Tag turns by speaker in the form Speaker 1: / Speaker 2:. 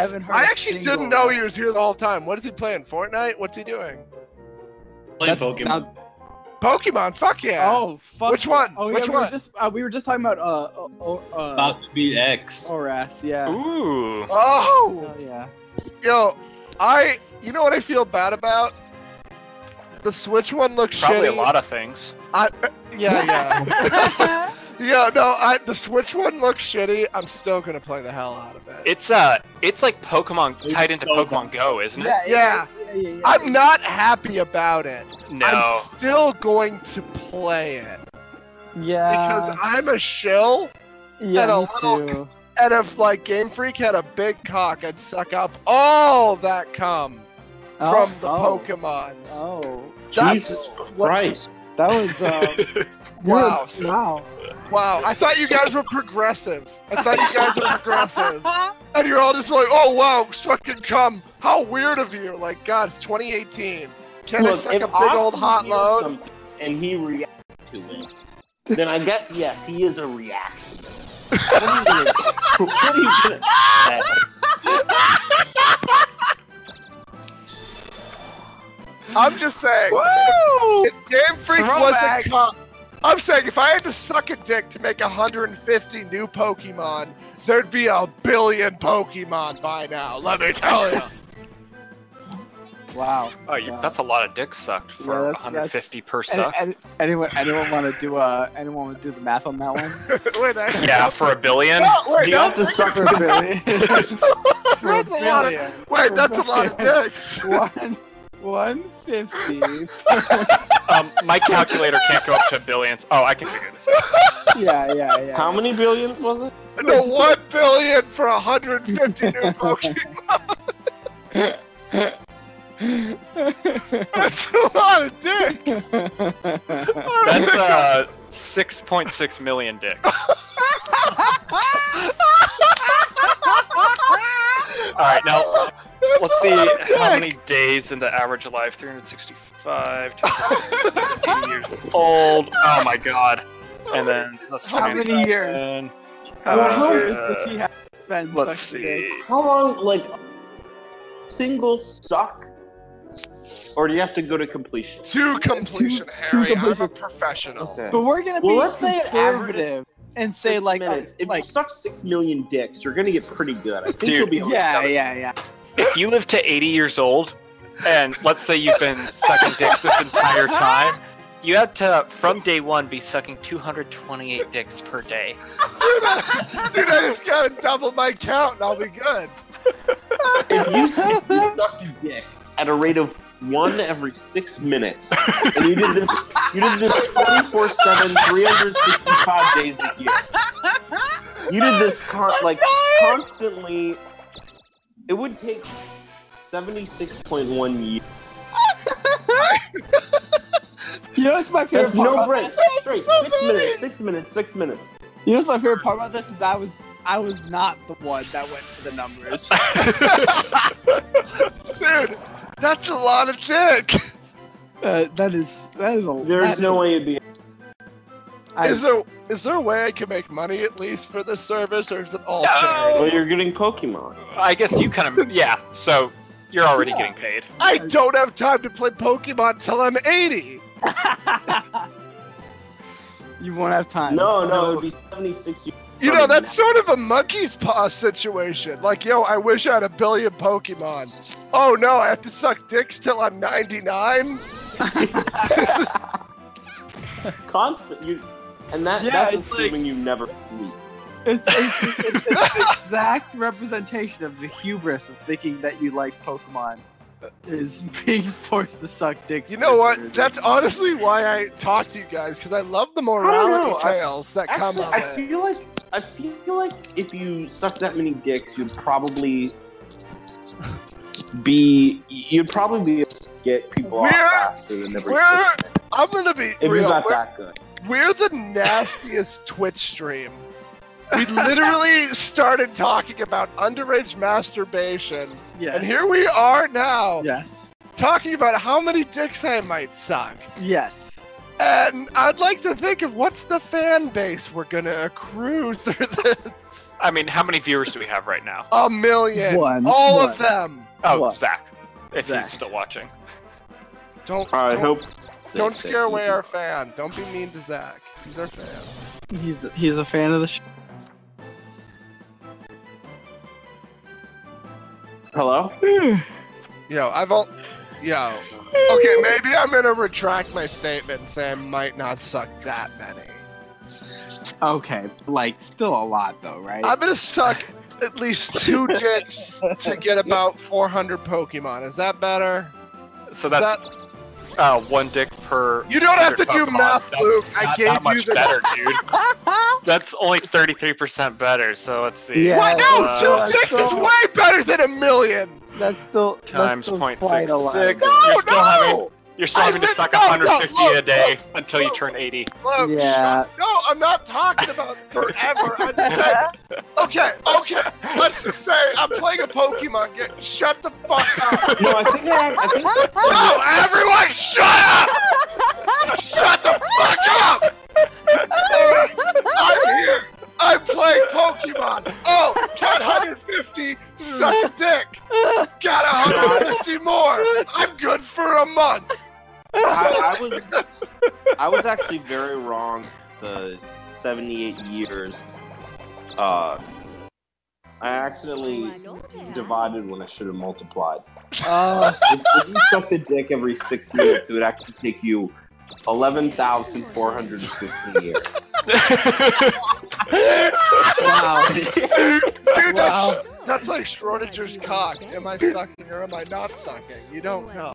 Speaker 1: haven't heard.
Speaker 2: I
Speaker 1: a
Speaker 2: actually didn't know he was here the whole time. What is he playing? Fortnite? What's he doing?
Speaker 3: Playing
Speaker 1: That's
Speaker 3: Pokemon.
Speaker 1: now-
Speaker 2: Pokemon. Fuck yeah.
Speaker 1: Oh fuck.
Speaker 2: Which one?
Speaker 1: Oh yeah,
Speaker 2: Which
Speaker 1: we
Speaker 2: one?
Speaker 1: Were just, uh, we were just talking about uh, uh, uh,
Speaker 3: About to beat X.
Speaker 1: Oras. Yeah.
Speaker 4: Ooh.
Speaker 2: Oh,
Speaker 1: Hell yeah.
Speaker 2: yo, I. You know what I feel bad about? The Switch one looks
Speaker 4: Probably
Speaker 2: shitty.
Speaker 4: a lot of things.
Speaker 2: I, uh, yeah, yeah. yeah, no, I, the Switch one looks shitty. I'm still gonna play the hell out of it.
Speaker 4: It's uh, it's like Pokemon
Speaker 3: It's
Speaker 4: tied into
Speaker 3: so
Speaker 4: Pokemon Go, isn't it?
Speaker 1: yeah,
Speaker 2: Yeah.
Speaker 1: yeah, yeah, yeah.
Speaker 2: I'm not happy about it.
Speaker 4: No.
Speaker 2: I'm still going to play it
Speaker 1: yeah.
Speaker 2: because I'm a shill,
Speaker 1: yeah,
Speaker 2: and a
Speaker 1: me
Speaker 2: little-
Speaker 1: too.
Speaker 2: and if like Game Freak had a big cock, I'd suck up all that cum
Speaker 1: Oh,
Speaker 2: from the
Speaker 1: oh,
Speaker 2: Pokemons.
Speaker 1: Oh,
Speaker 2: That's
Speaker 5: Jesus
Speaker 2: what-
Speaker 5: Christ.
Speaker 1: That was uh.
Speaker 2: Wow.
Speaker 1: good. Wow.
Speaker 2: Wow, I thought you guys were progressive. I thought you guys were progressive. And you're all just like, oh wow, fucking cum. How weird of you. Like, God, it's 2018. Can I
Speaker 5: Look,
Speaker 2: suck a big old hot load?
Speaker 5: And he reacts to it. Then I guess yes, he is a reaction. What are you gonna, what are you gonna
Speaker 2: I'm just saying.
Speaker 1: Woo!
Speaker 2: If Game Freak
Speaker 1: Throwback.
Speaker 2: wasn't cum, I'm saying if I had to suck a dick to make 150 new Pokemon, there'd be a billion Pokemon by now. Let me tell you.
Speaker 1: Wow.
Speaker 4: Oh, you,
Speaker 1: Wow.
Speaker 4: that's a lot of dick sucked
Speaker 1: Yeah,
Speaker 4: for
Speaker 1: that's-
Speaker 4: 150 per
Speaker 1: Any,
Speaker 4: suck.
Speaker 1: any, anyone, anyone want to do uh, anyone want to do the math on that one?
Speaker 2: wait, I,
Speaker 4: Yeah, for a billion.
Speaker 2: No, wait,
Speaker 5: Do you
Speaker 2: no,
Speaker 5: have to suck
Speaker 1: For a billion.
Speaker 2: that's,
Speaker 1: For a
Speaker 2: that's lot of.
Speaker 1: billion.
Speaker 2: Wait, that's a lot of dicks.
Speaker 1: One, one fifty.
Speaker 4: Um, my calculator can't go up to billions. Oh, I can figure this out.
Speaker 1: yeah, yeah, yeah.
Speaker 5: How many billions was it?
Speaker 2: No, one billion for 150 new Pokemon. That's a lot of dick.
Speaker 4: That's uh 6.6 million dicks. All right, now
Speaker 2: That's
Speaker 4: let's see how many days in the average of life. 365 80 years old. Oh my god. And then let's
Speaker 1: How many years?
Speaker 4: and-
Speaker 1: How
Speaker 4: uh,
Speaker 1: many years does he have spent
Speaker 4: Let's
Speaker 1: sucking dick?
Speaker 4: see.
Speaker 5: How long, like, single suck? Or do you have to go to completion?
Speaker 2: To completion,
Speaker 1: To-
Speaker 2: Harry.
Speaker 1: to
Speaker 2: I'm a professional.
Speaker 5: Okay.
Speaker 1: But we're gonna
Speaker 5: Well,
Speaker 1: be
Speaker 5: let's say an
Speaker 1: conservative and say
Speaker 5: Six
Speaker 1: like,
Speaker 5: minutes. if
Speaker 1: like,
Speaker 5: you suck six million dicks, you're gonna get pretty good. I think
Speaker 4: Dude.
Speaker 5: you'll be able to
Speaker 1: yeah, yeah, yeah.
Speaker 4: If you live to 80 years old, and let's say you've been sucking dicks this entire time, you have to, from day one, be sucking 228 dicks per day.
Speaker 2: Dude, I, dude, I just gotta double my count and I'll be good.
Speaker 5: If you, if you sucked a dick at a rate of one every six minutes, and you did this, you did this 24 7, 365 days a year. You did this con- like constantly. It would take 76.1 years.
Speaker 1: You know what's my favorite
Speaker 5: That's
Speaker 1: part?
Speaker 5: no
Speaker 1: about
Speaker 5: breaks.
Speaker 1: this?
Speaker 5: Straight
Speaker 2: so
Speaker 5: six
Speaker 2: many.
Speaker 5: minutes, six minutes, six minutes.
Speaker 1: You know what's my favorite part about this is I was I was not the one that went for the numbers.
Speaker 2: Dude, that's a lot of dick.
Speaker 1: uh, that is that is a.
Speaker 5: There's no
Speaker 1: is-
Speaker 5: way you'd be.
Speaker 1: I,
Speaker 2: Is there is there a way I can make money at least for this service, or is it all
Speaker 4: No.
Speaker 2: charity?
Speaker 5: Well, you're getting Pokemon.
Speaker 4: I guess you kind of, yeah, so you're already
Speaker 1: Yeah.
Speaker 4: getting paid.
Speaker 2: I don't have time to play Pokemon till I'm 80.
Speaker 1: you won't have time.
Speaker 5: No, no, it'd be 76 years.
Speaker 2: You know, that's sort of a monkey's paw situation. Like, yo, I wish I had a billion Pokemon. Oh no, I have to suck dicks till I'm 99?
Speaker 5: constant. You, and that
Speaker 1: Yeah,
Speaker 5: that's
Speaker 1: it's like-
Speaker 5: assuming you never sleep.
Speaker 1: It's, it's, it's, it's the exact representation of the hubris of thinking that you liked Pokemon. Is being forced to suck dicks.
Speaker 2: You know what? That's honestly why I talk to you guys, because I love the
Speaker 5: I don't
Speaker 2: morality
Speaker 5: know, I-
Speaker 2: tales that come
Speaker 5: Actually,
Speaker 2: of
Speaker 5: I
Speaker 2: it.
Speaker 5: feel like I feel like if you suck that many dicks, you'd probably be you'd probably be able to get people off
Speaker 2: We're-
Speaker 5: faster than every
Speaker 2: We're, I'm gonna be
Speaker 5: if
Speaker 2: real.
Speaker 5: you're not
Speaker 2: We're,
Speaker 5: that good.
Speaker 2: We're the nastiest Twitch stream. We literally started talking about underage masturbation,
Speaker 1: yes.
Speaker 2: and here we are now
Speaker 1: Yes.
Speaker 2: talking about how many dicks I might suck.
Speaker 1: Yes.
Speaker 2: And I'd like to think of what's the fan base we're gonna accrue through this.
Speaker 4: I mean, how many viewers do we have right now?
Speaker 2: A million.
Speaker 1: One,
Speaker 2: All
Speaker 1: one.
Speaker 2: of them.
Speaker 4: Oh,
Speaker 1: What?
Speaker 4: Zach, if
Speaker 1: Zach.
Speaker 4: he's still watching.
Speaker 2: Don't
Speaker 5: I
Speaker 2: don't,
Speaker 5: hope.
Speaker 2: Don't scare away our fan. Don't be mean to Zach. He's our fan.
Speaker 1: He's he's a fan of the show.
Speaker 5: Hello.
Speaker 2: Yo, I've all. Yo. Okay, maybe I'm gonna retract my statement and say I might not suck that many.
Speaker 1: Okay, like still a lot though, right?
Speaker 2: I'm gonna suck at least two dicks to get about 400 Pokemon. Is that better?
Speaker 4: So
Speaker 2: Is
Speaker 4: that's
Speaker 2: that-
Speaker 4: uh, one dick per.
Speaker 2: You don't have to do math,
Speaker 4: That's
Speaker 2: Luke. I gave
Speaker 4: that much
Speaker 2: you the.
Speaker 4: better, dude. That's only 33% better. So let's see.
Speaker 1: Yeah.
Speaker 2: Why no?
Speaker 4: Uh,
Speaker 2: two dicks is way better than a million.
Speaker 1: that's still
Speaker 4: Times
Speaker 1: that's still
Speaker 4: point
Speaker 1: quite
Speaker 4: six
Speaker 1: a lot.
Speaker 4: six.
Speaker 2: No,
Speaker 4: You're still having-
Speaker 2: no.
Speaker 4: You're still
Speaker 2: I
Speaker 4: having to suck
Speaker 2: no, no,
Speaker 4: 150
Speaker 2: look,
Speaker 4: a day
Speaker 2: look,
Speaker 4: until you turn 80.
Speaker 2: Look,
Speaker 1: Yeah.
Speaker 2: shut- no, I'm not talking about forever. I'm saying, okay, okay. Let's just say I'm playing a Pokemon game. Shut the fuck up.
Speaker 5: No, I think I, I think
Speaker 2: No, everyone, shut up! Shut the fuck up! I'm here. I'm playing Pokemon. Oh, got 150. Suck a dick. Got 150 more. I'm good for a month.
Speaker 5: I, I was I was actually very wrong. The 78 years. Uh, I accidentally divided when I should have multiplied.
Speaker 1: Uh,
Speaker 5: If, if you sucked a dick every six minutes, it would actually take you 11,415 years.
Speaker 1: wow.
Speaker 2: Dude, that's, that's like Schrodinger's cock. Am I sucking or am I not sucking? You don't know.